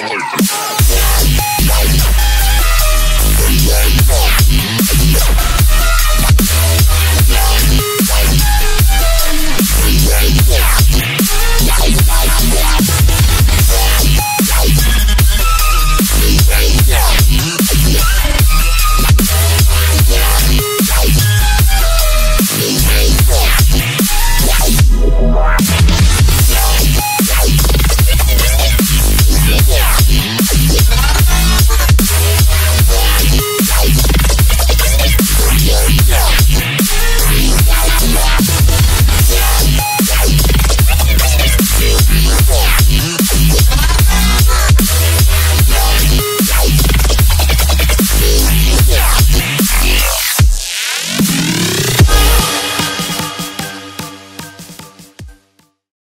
I'll make it.